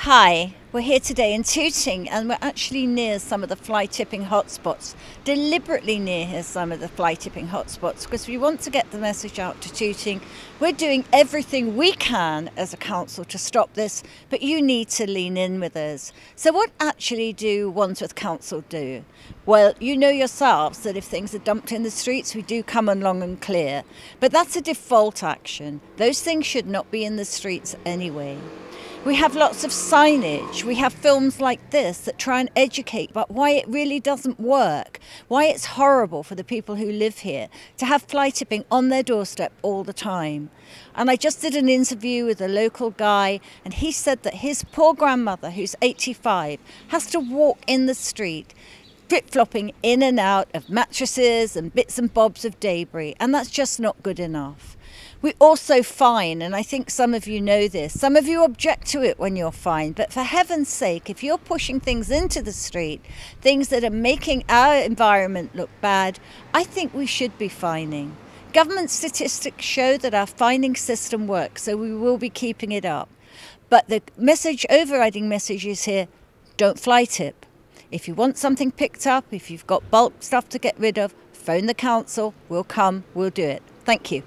Hi, we're here today in Tooting and we're actually near some of the fly tipping hotspots, deliberately near here some of the fly tipping hotspots because we want to get the message out to Tooting. We're doing everything we can as a council to stop this, but you need to lean in with us. So, what actually do Wandsworth Council do? Well, you know yourselves that if things are dumped in the streets, we do come along and clear, but that's a default action. Those things should not be in the streets anyway. We have lots of signage. We have films like this that try and educate about why it really doesn't work, why it's horrible for the people who live here to have fly tipping on their doorstep all the time. And I just did an interview with a local guy, and he said that his poor grandmother, who's 85, has to walk in the street flip flopping in and out of mattresses and bits and bobs of debris, and that's just not good enough. We also fine, and I think some of you know this, some of you object to it when you're fined, but for heaven's sake, if you're pushing things into the street, things that are making our environment look bad, I think we should be fining. Government statistics show that our fining system works, so we will be keeping it up. But the message, overriding message is here don't fly tip. If you want something picked up, if you've got bulk stuff to get rid of, phone the council, we'll come, we'll do it. Thank you.